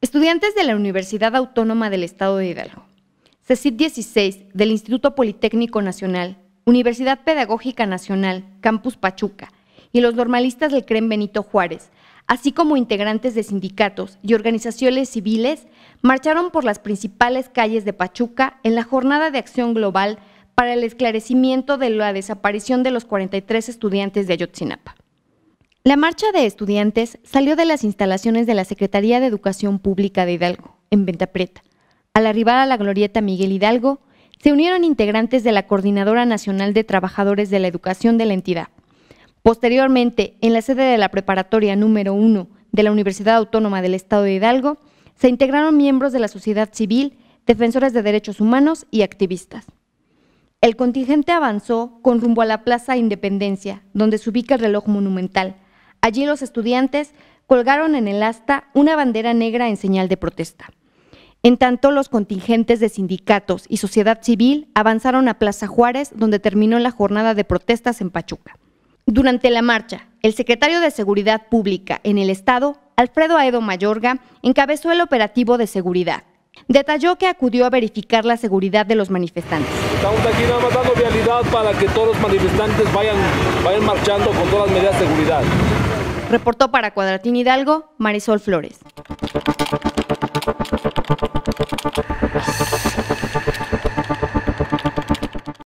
Estudiantes de la Universidad Autónoma del Estado de Hidalgo, CECIT 16 del Instituto Politécnico Nacional, Universidad Pedagógica Nacional, Campus Pachuca y los normalistas del CREM Benito Juárez, así como integrantes de sindicatos y organizaciones civiles, marcharon por las principales calles de Pachuca en la jornada de acción global para el esclarecimiento de la desaparición de los 43 estudiantes de Ayotzinapa. La marcha de estudiantes salió de las instalaciones de la Secretaría de Educación Pública de Hidalgo, en Venta Preta. Al arribar a la glorieta Miguel Hidalgo, se unieron integrantes de la Coordinadora Nacional de Trabajadores de la Educación de la entidad. Posteriormente, en la sede de la preparatoria número 1 de la Universidad Autónoma del Estado de Hidalgo, se integraron miembros de la sociedad civil, defensores de derechos humanos y activistas. El contingente avanzó con rumbo a la Plaza Independencia, donde se ubica el reloj monumental. Allí los estudiantes colgaron en el asta una bandera negra en señal de protesta. En tanto, los contingentes de sindicatos y sociedad civil avanzaron a Plaza Juárez, donde terminó la jornada de protestas en Pachuca. Durante la marcha, el secretario de Seguridad Pública en el Estado, Alfredo Aedo Mayorga, encabezó el operativo de seguridad. Detalló que acudió a verificar la seguridad de los manifestantes. Estamos aquí nada más dando vialidad para que todos los manifestantes vayan, vayan marchando con todas las medidas de seguridad. Reportó para Cuadratín Hidalgo, Marisol Flores.